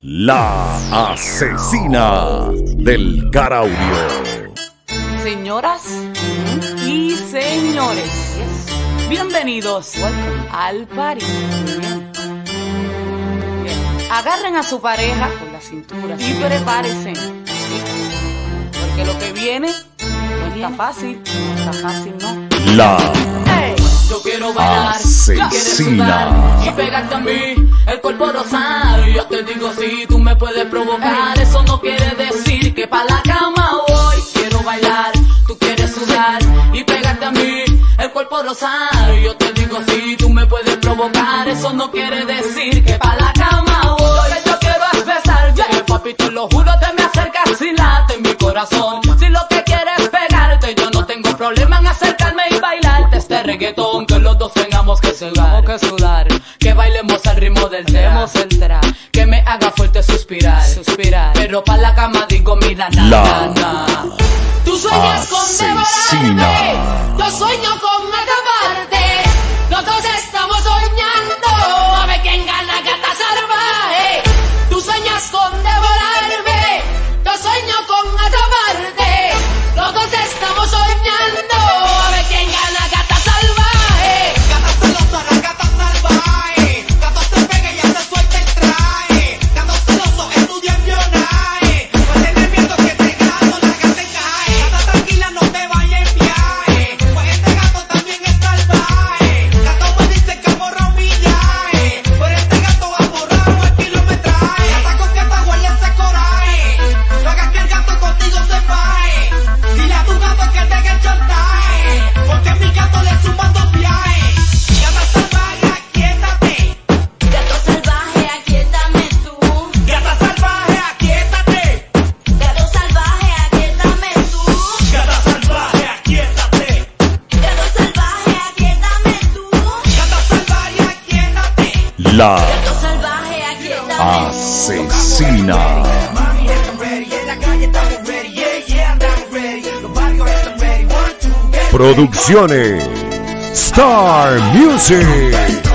La asesina del Caraudio. Señoras y señores, bienvenidos al party. Agarren a su pareja con la cintura y prepárense. Porque lo que viene no está fácil, no está fácil, ¿no? La Quiero bailar, Asesina. quieres sudar y pegarte a mí, el cuerpo rosado. Yo te digo si tú me puedes provocar, eso no quiere decir que pa la cama voy. Quiero bailar, tú quieres sudar y pegarte a mí, el cuerpo rosado. suspirar, suspirar. Pero pa' la cama digo, mira, na, na, na. Tú sueñas con devorarme. Producciones Star Music.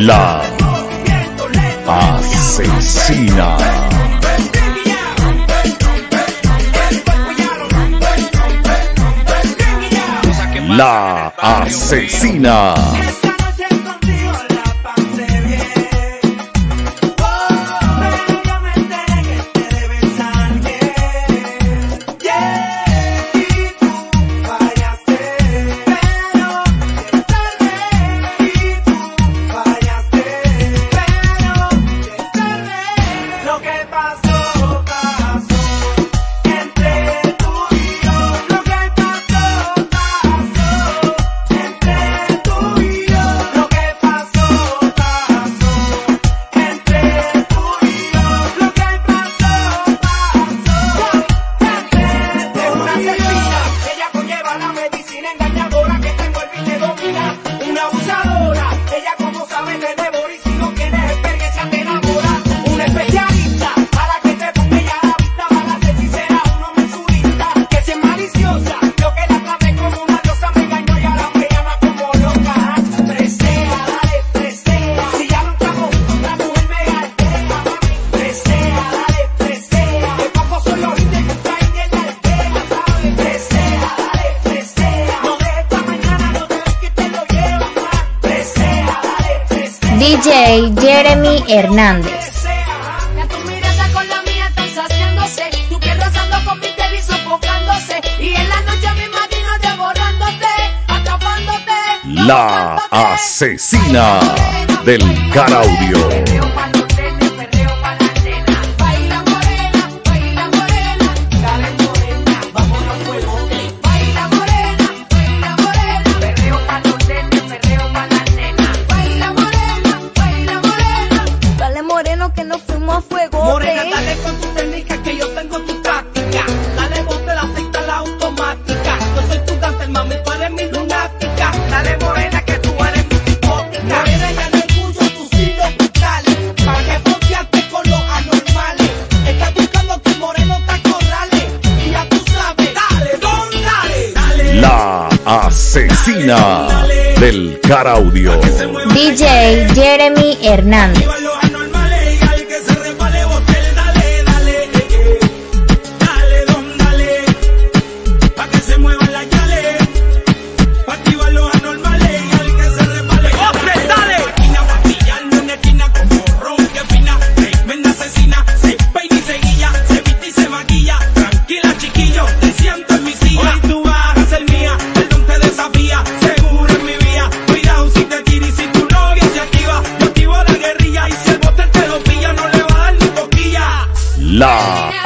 la asesina. La asesina. tienen ganas DJ Jeremy Hernández. La asesina del Caraudio. asesina del Caraudio. DJ Jeremy Hernández.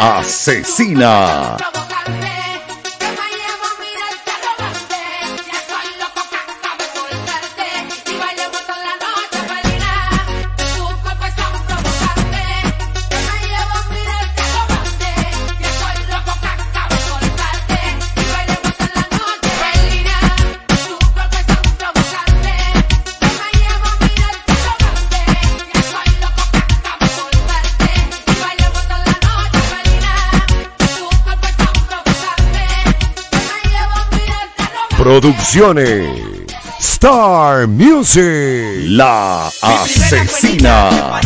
asesina. Producciones. Star Music. La Asesina.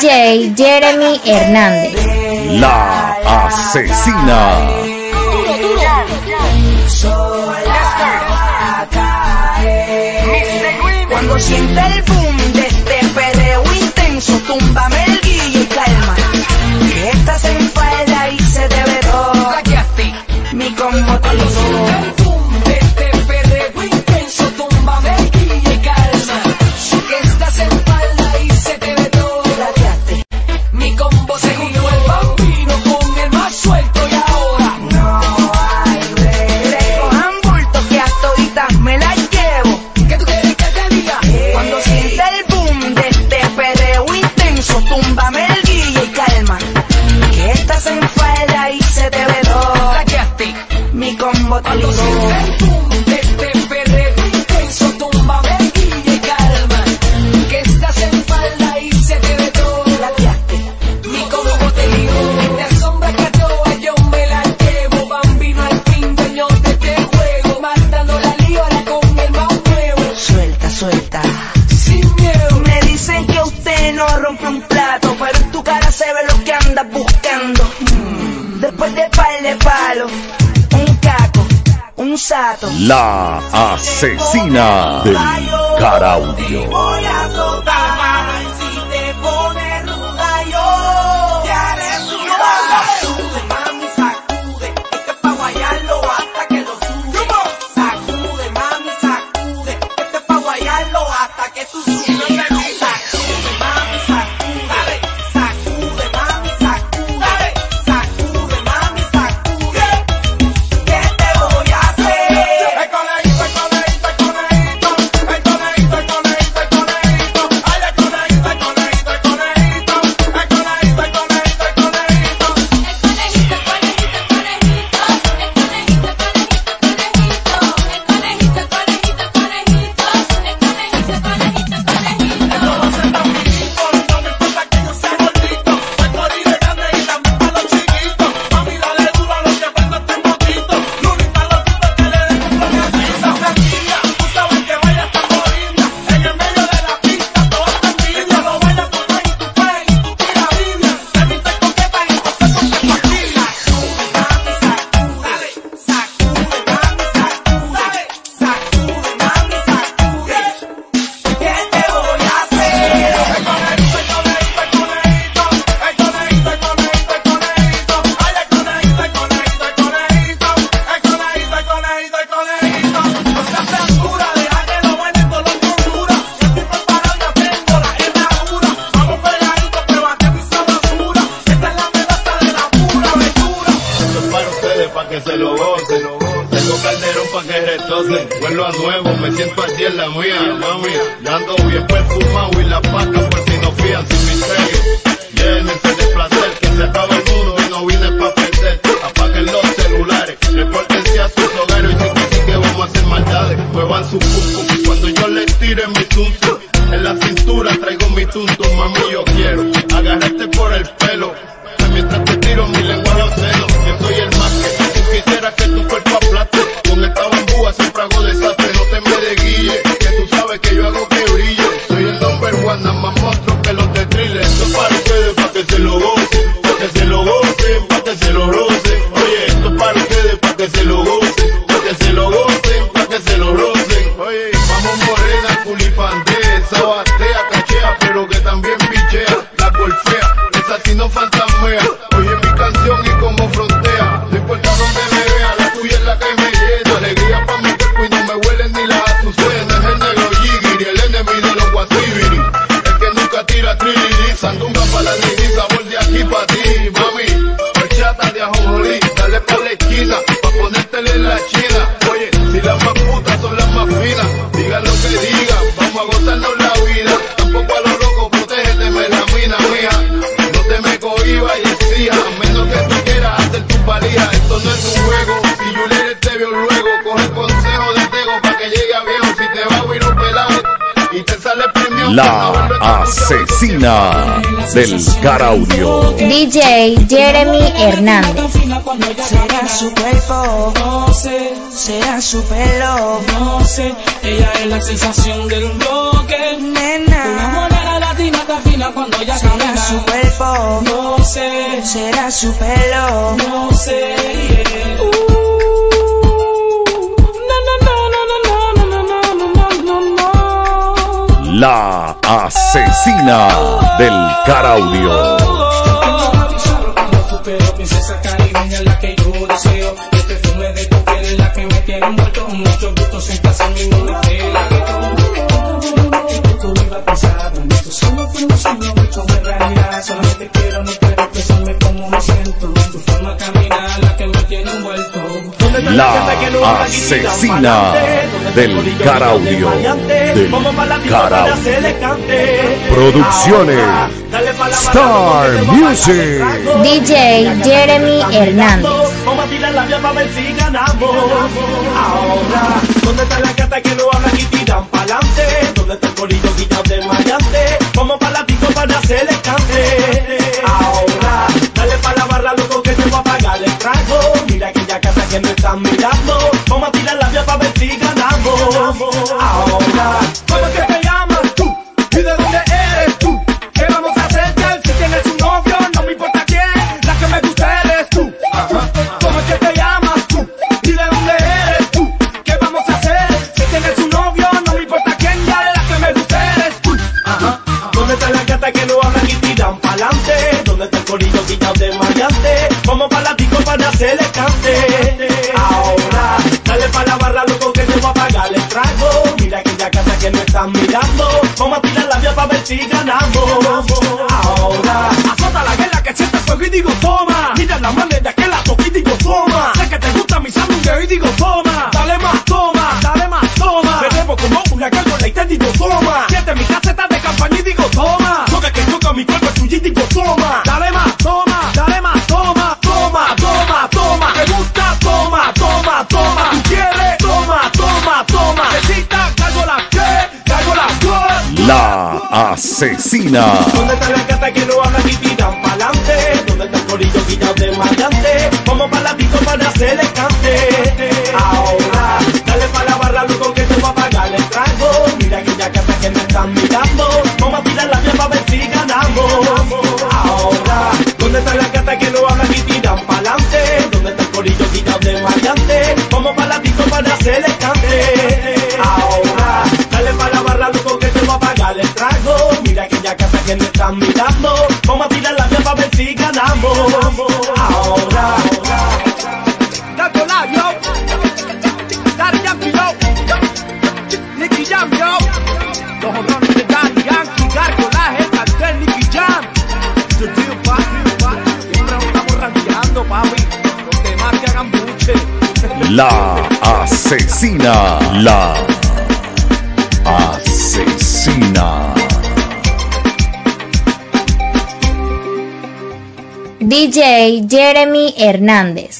DJ Jeremy Hernández. La asesina. Cuando sienta el boom de este pereo intenso, túmbame el guillo y calma. Que estás en falda y se te ve todo. Mi combo te lo La asesina del caraudio. A nuevo, me siento allí en la mía, mami. Ya ando bien perfumado y la paca por si no fían sin misterio. Llénense de placer, que se acaba el mundo y no vine pa' perder. Apaguen los celulares, repórtense a sus hogares y dicen que sí que vamos a hacer maldades. Muevan su cuco, cuando yo les tire mi tunto. En la cintura traigo mi tunto, mami, yo quiero agarrarte por el pelo. Mientras te tiro mi lengua a los senos, yo soy el más que si tú quisieras que tu cuerpo La asesina del Caraudio. DJ Jeremy Hernández. Será su cuerpo, No sé, será su pelo, no sé, ella es la sensación del bloque. Una nena. morena latina está fina cuando ella Será su cuerpo, No sé, será su pelo. no sé. yeah. La asesina del Caraudio. La asesina del Caraudio. Del Caraudio. Producciones Star Music. DJ Jeremy Hernández. Vamos a tirar la vía para ver si ganamos. Ahora, ¿dónde está la gata que no hablan y tiran pa'lante? ¿Dónde está el corillo quitado de maleante? Vamos para la disco para hacerle cante. Ahora, dale para la barra, loco, que te voy a pagar el trago. Mira aquella gata que me están mirando. Vamos a tirar la vía para ver si Vamos ahora. Si ganamos. Ahora, azota la guerra que siente fuego y digo toma. Mira la manera que la toque y digo toma. Sé que te gusta mi sándwich y digo toma. Asesina. ¿Dónde está la gata que no hablan y tiran pa'lante? ¿Dónde está el corillo quitado de maleante? Vamos para la para hacerle cante. Ahora, dale para la barra, loco, que te voy a pagar el trago. Mira aquella gata que me están mirando. Vamos a tirar la vía para ver si ganamos. La asesina. La asesina. DJ Jeremy Hernández.